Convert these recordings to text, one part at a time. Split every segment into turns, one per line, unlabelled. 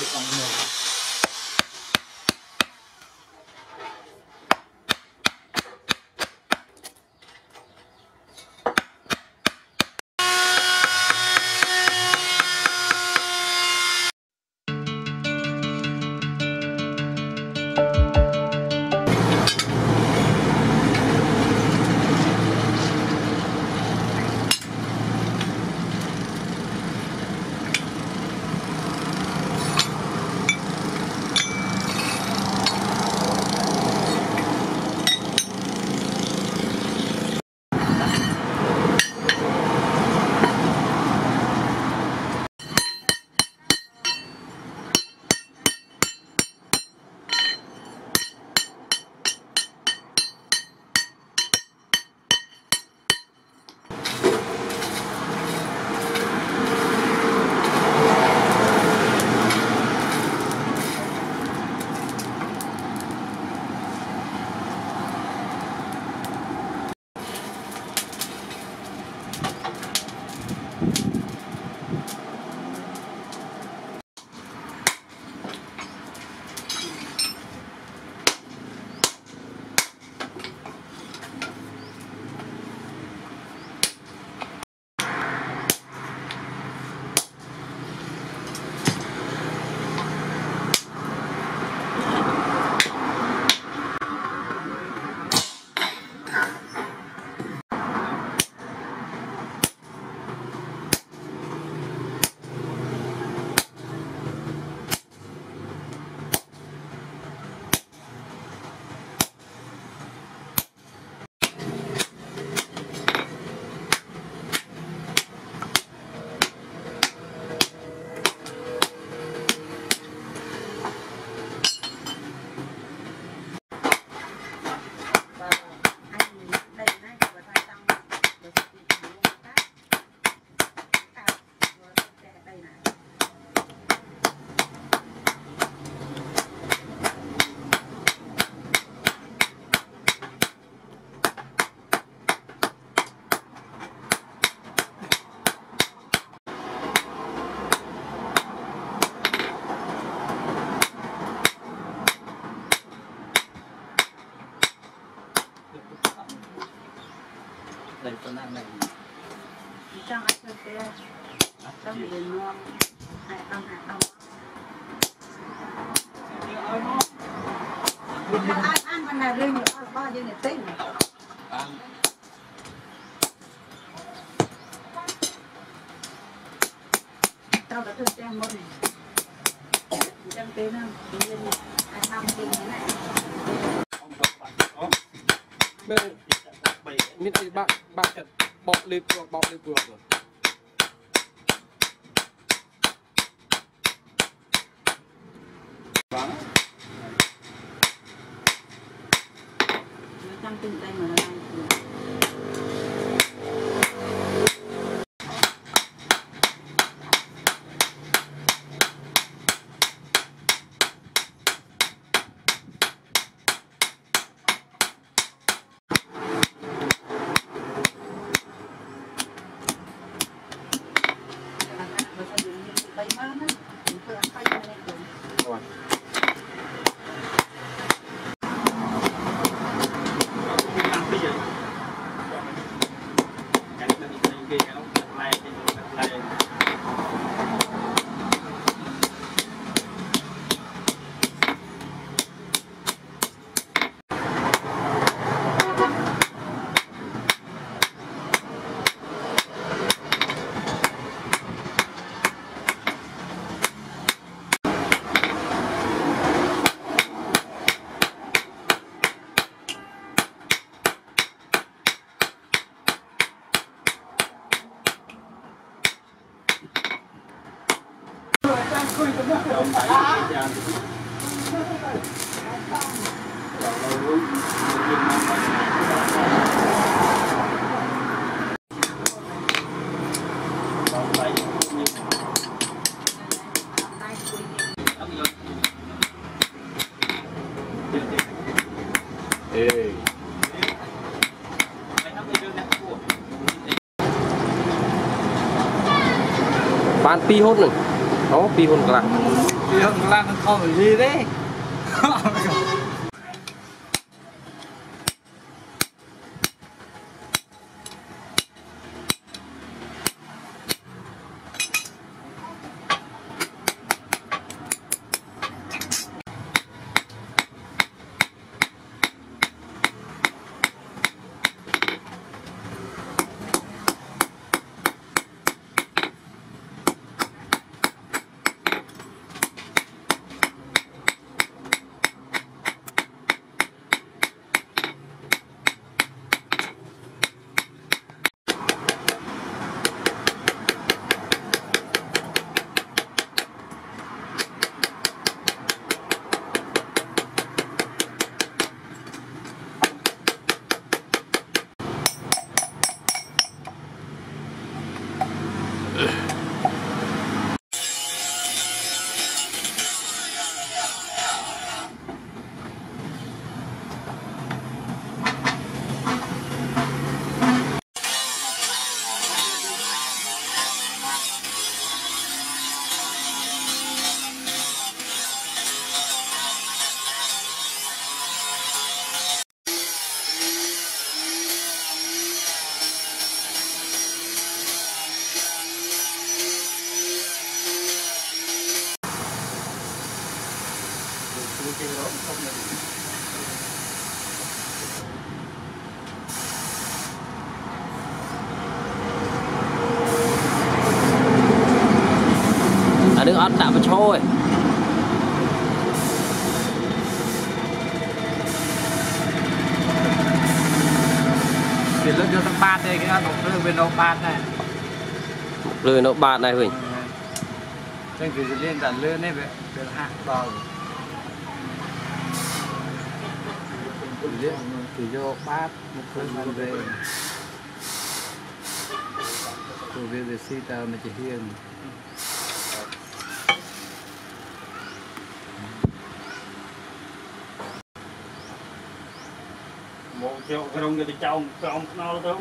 đây đông
biển ăn bên riêng rồi bao nhiêu này
tinh
tao đã từng trang một này trang tế năm ai năm tinh thế này
Bên,
mình bạn bạn bỏ lên
bọc lên vừa rồi. Này cái kia nó đặt lại cái đặt lại Đồng phải cái dàn. Còn lâu luôn, nhưng mà phải- đồng phải-
Tay quỳ
Ấp vô. Tiếp.
អេ
Phải ấp vô trước nè. Ủa.
បាន2ហ៊ុនហ្នឹងអូ2ហ៊ុនកន្ លះ
Yang lang không gì đấy.
À đừng ăn tạm vào thôi.
Thì lúc cho tao ba đây cái nó nó bên đâu ba này.
Lười nó bạt này Huỳnh.
ទៀតគេយកបាតមកធ្វើបានវិញទៅវាវាស៊ីតាមជាហៀងម
កយកក្រុងគេទៅចោលចោលខ្នល់ទៅ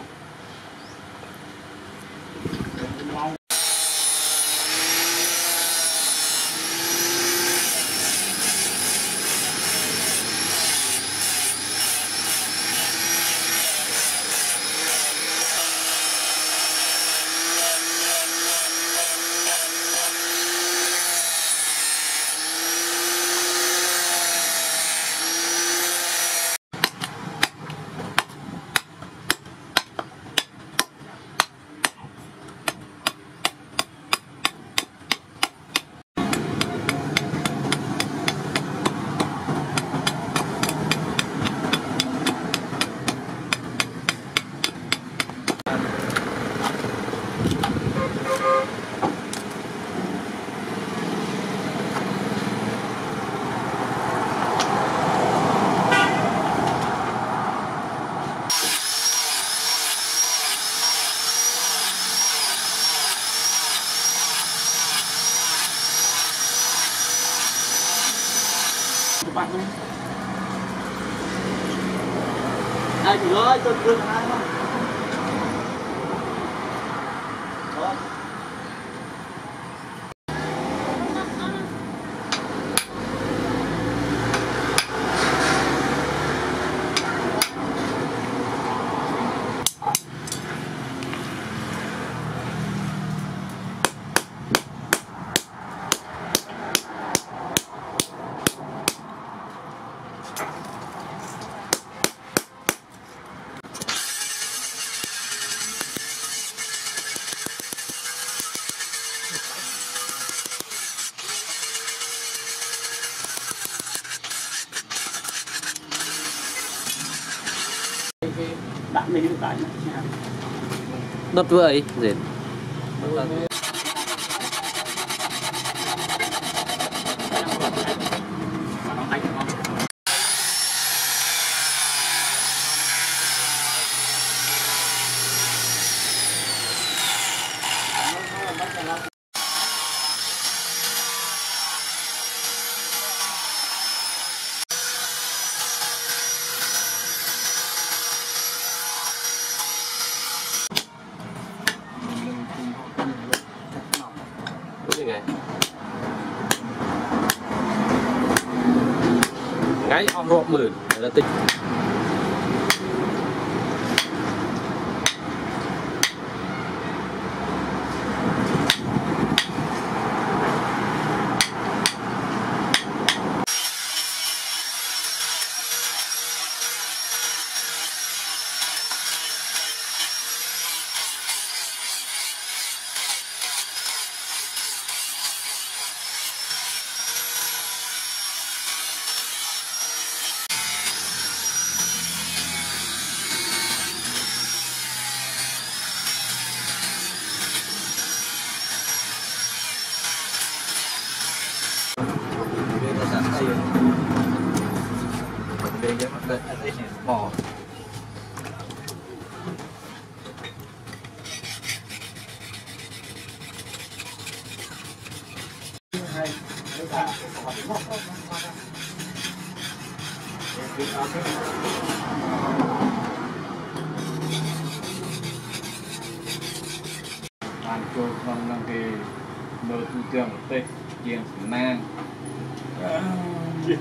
bạn luôn ai chủ ơi tôi đưa hai không đó
đặt mình nhà
Đốt vậy. Gì?
ngay như vậy. Ngáy on rộp mượn là tích bò bàn chôn xong là cái nồi tu trường tết chiên nang
chiên